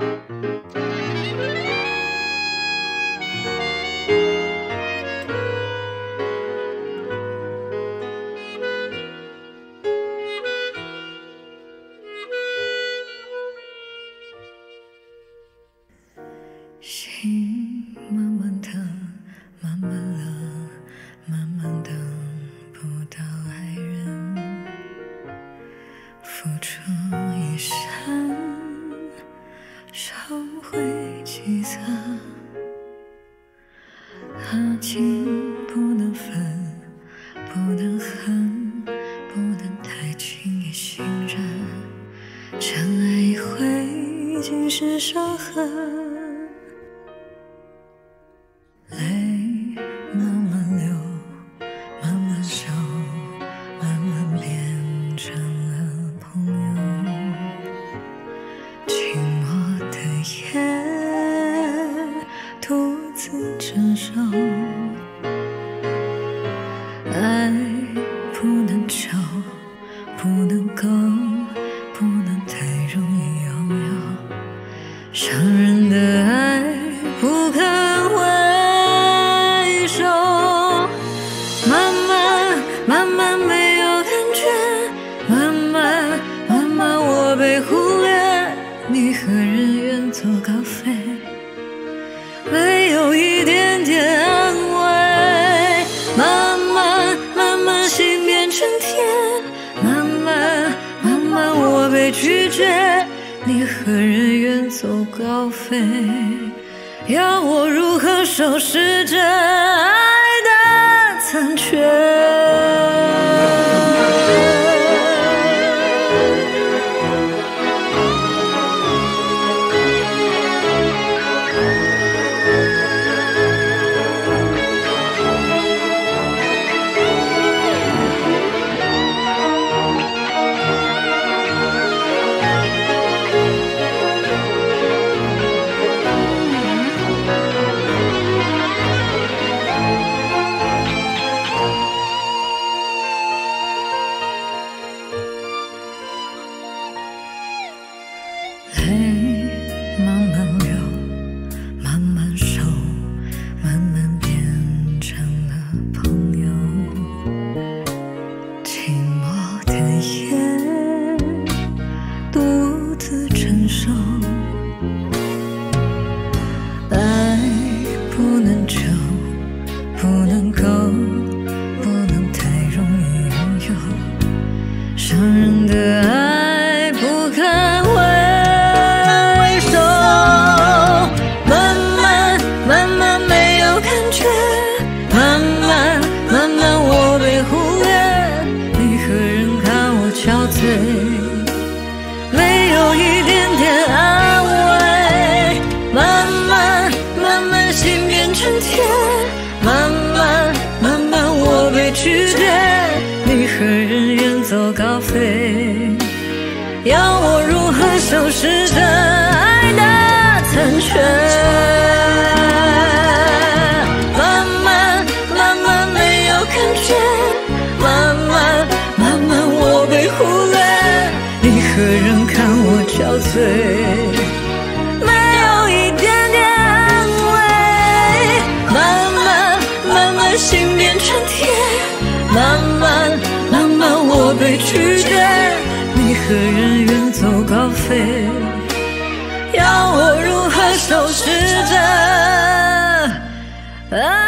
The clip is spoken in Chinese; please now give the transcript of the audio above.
Música 凄惨，爱情不能分，不能恨，不能太轻易信任，相爱一回尽是伤痕，不能求，不能够，不能太容易拥有。伤人拒绝，你和人远走高飞，要我如何收拾这爱？要我如何收拾这爱的残缺？慢慢慢慢没有感觉，慢慢慢慢我被忽略，你何人看我憔悴。没有一点点安慰，慢慢慢慢心变成铁，慢慢慢慢我被拒绝，一个人远走高飞，要我如何收拾这爱